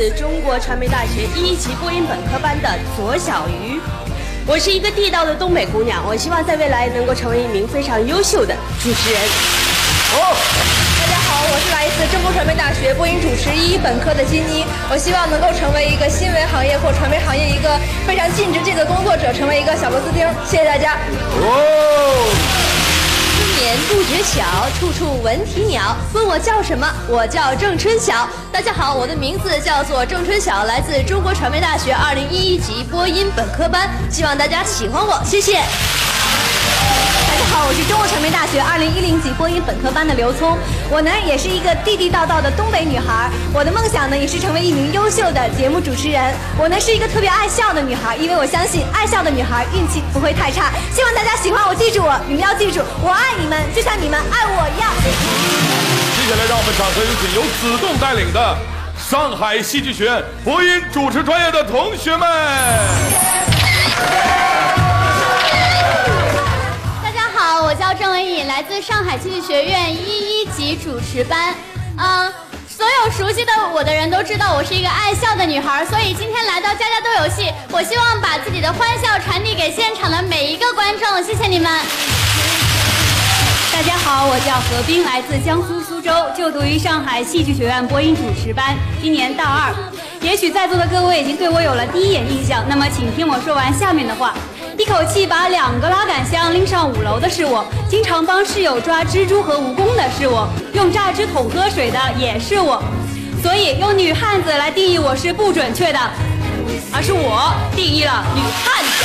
自中国传媒大学一级播音本科班的左小鱼。我是一个地道的东北姑娘，我希望在未来能够成为一名非常优秀的主持人。哦，大家好，我是来自中国传媒大学播音主持一本科的金妮，我希望能够成为一个新闻行业或传媒行业一个非常尽职尽责工作者，成为一个小螺丝钉。谢谢大家。今不觉晓，处处闻啼鸟。问我叫什么？我叫郑春晓。大家好，我的名字叫做郑春晓，来自中国传媒大学二零一一级播音本科班。希望大家喜欢我，谢谢。大家好，我是中国传媒大学二零一零级播音本科班的刘聪。我呢也是一个地地道道的东北女孩。我的梦想呢也是成为一名优秀的节目主持人。我呢是一个特别爱笑的女孩，因为我相信爱笑的女孩运气不会太差。希望大家喜欢我，记住我，你们要记住，我爱你们，就像你们爱我一样。接下来让我们掌声有请由子栋带领的上海戏剧学院播音主持专业的同学们。来自上海戏剧学院一一级主持班。嗯，所有熟悉的我的人都知道我是一个爱笑的女孩，所以今天来到家家都有戏，我希望把自己的欢笑传递给现场的每一个观众。谢谢你们。大家好，我叫何冰，来自江苏苏州，就读于上海戏剧学院播音主持班，今年大二。也许在座的各位已经对我有了第一眼印象，那么请听我说完下面的话。一口气把两个拉杆箱拎上五楼的是我，经常帮室友抓蜘蛛和蜈蚣的是我，用榨汁桶喝水的也是我。所以用女汉子来定义我是不准确的，而是我定义了女汉子。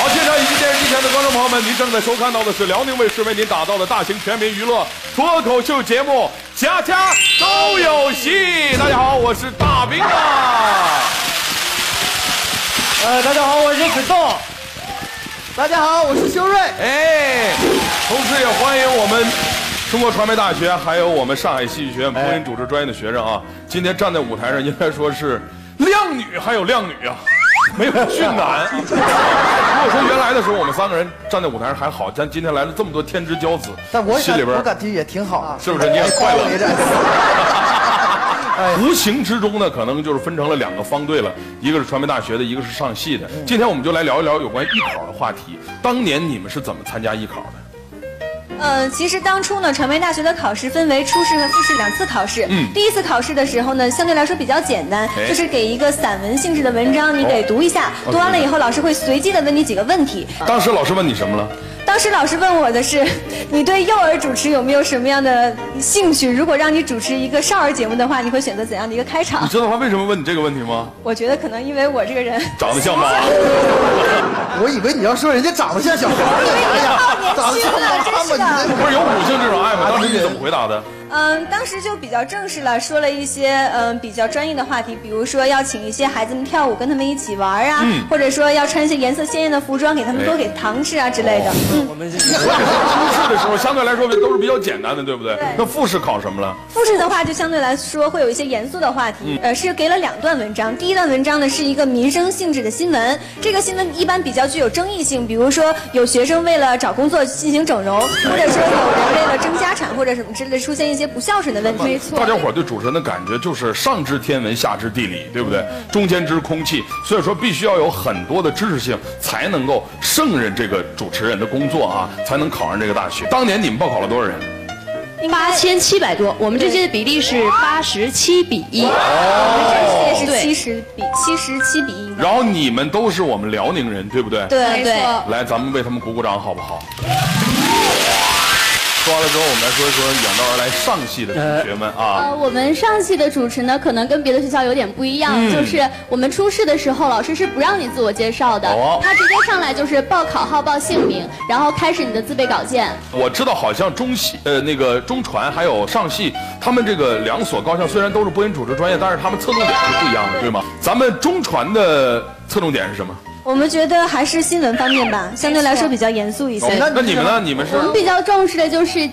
好，现场以及电视机前的观众朋友们，您正在收看到的是辽宁卫视为您打造的大型全民娱乐脱口秀节目《家家都有戏》。大家好，我是大兵啊。呃，大家好，我是子栋。大家好，我是修睿。哎，同时也欢迎我们中国传媒大学还有我们上海戏剧学院播音主持专业的学生啊。今天站在舞台上，应该说是靓女还有靓女啊，没有俊男。如果说原来的时候我们三个人站在舞台上还好，咱今天来了这么多天之骄子，但我心里边我感觉也挺好啊，是不是你也快乐无形之中呢，可能就是分成了两个方队了，一个是传媒大学的，一个是上戏的。今天我们就来聊一聊有关艺考的话题。当年你们是怎么参加艺考的？呃，其实当初呢，传媒大学的考试分为初试和复试两次考试。嗯第一次考试的时候呢，相对来说比较简单，哎就是给一个散文性质的文章，你给读一下，哦读完了以后，老师会随机的问你几个问题。当时老师问你什么了？当时老师问我的是，你对幼儿主持有没有什么样的兴趣？如果让你主持一个少儿节目的话，你会选择怎样的一个开场你？知道他为什么问你这个问题吗？我觉得可能因为我这个人长得像妈。我以为你要说人家长得像小孩呢，哎呀，长得像妈妈，真是的你不是有母性这种爱吗？当时你怎么回答的？嗯，当时就比较正式了，说了一些嗯比较专业的话题，比如说要请一些孩子们跳舞，跟他们一起玩啊，嗯或者说要穿一些颜色鲜艳的服装，给他们多给糖吃啊之类的。嗯，我们是 初试的时候相对来说都是比较简单的，对不对？对那复试考什么了？复试的话就相对来说会有一些严肃的话题，嗯呃，是给了两段文章。第一段文章呢是一个民生性质的新闻，这个新闻一般比较具有争议性，比如说有学生为了找工作进行整容，或者说有人为了争家产或者什么之类的出现一些不孝顺的问题。没大家伙儿对主持人的感觉就是上知天文，下知地理，对不对？中间知空气，所以说必须要有很多的知识性，才能够胜任这个主持人的工作啊，才能考上这个大学。当年你们报考了多少人？八千七百多，我们这届的比例是八十七比一。这届是对七十比七十七比一。然后你们都是我们辽宁人，对不对？对对。来，咱们为他们鼓鼓掌，好不好？说完了之后，我们来说一说远道而来上戏的同学们啊。呃，我们上戏的主持呢，可能跟别的学校有点不一样，嗯就是我们初试的时候，老师是不让你自我介绍的，哦他直接上来就是报考号、报姓名，然后开始你的自备稿件。我知道，好像中戏、呃那个中传还有上戏，他们这个两所高校虽然都是播音主持专业，但是他们侧重点是不一样的，对吗？咱们中传的侧重点是什么？我们觉得还是新闻方面吧，相对来说比较严肃一些。那你们呢？你们是我们比较重视的就是